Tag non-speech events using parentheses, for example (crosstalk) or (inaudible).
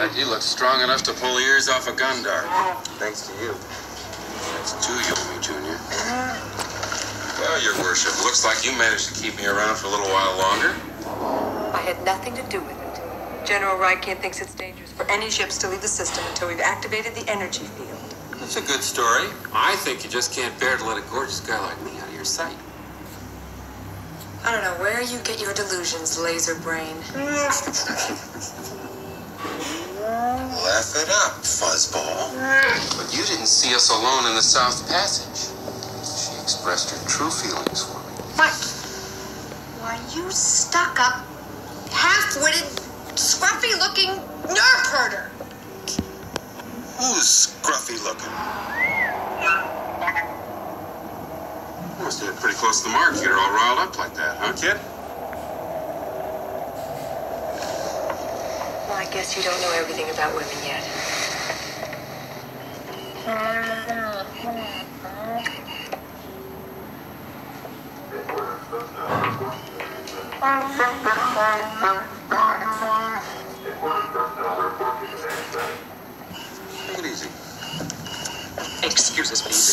Bet you look strong enough to pull ears off a Gundark. Thanks to you. That's two Yomi, Junior. Well, your worship, looks like you managed to keep me around for a little while longer. I had nothing to do with it. General Rieekan thinks it's dangerous for any ships to leave the system until we've activated the energy field. That's a good story. I think you just can't bear to let a gorgeous guy like me out of your sight. I don't know where you get your delusions, laser brain. (laughs) Laugh it up, fuzzball. But you didn't see us alone in the South Passage. She expressed her true feelings for me. What? Why, you stuck up, half witted, scruffy looking nerf herder. Who's scruffy looking? You must have hit pretty close to the mark to get all riled up like that, huh, kid? I guess you don't know everything about women yet. Take it easy. Excuse us, please.